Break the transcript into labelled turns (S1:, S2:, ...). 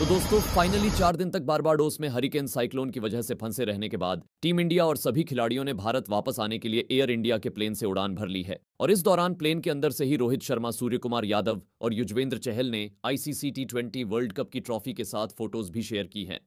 S1: तो दोस्तों फाइनली चार दिन तक बारबाडोस में हरिकेन साइक्लोन की वजह से फंसे रहने के बाद टीम इंडिया और सभी खिलाड़ियों ने भारत वापस आने के लिए एयर इंडिया के प्लेन से उड़ान भर ली है। और इस दौरान प्लेन के अंदर से ही रोहित शर्मा सूर्य कुमार यादव और युजवेंद्र चहल ने ICC T twenty world cup की ट्रॉफी के साथ फ़ोटोज़ भी शेयर की हैं।